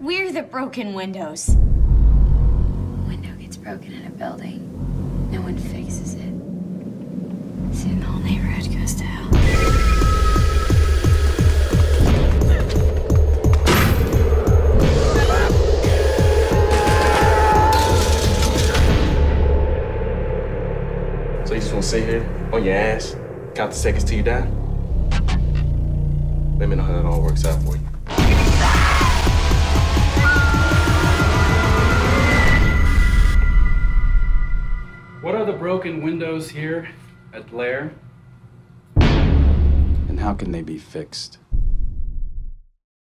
We're the broken windows. Window gets broken in a building. No one fixes it. Soon the whole neighborhood goes to hell. So you just want to sit here on your ass, count the seconds till you die? Let me know how that all works out for you. What are the broken windows here at Blair? And how can they be fixed?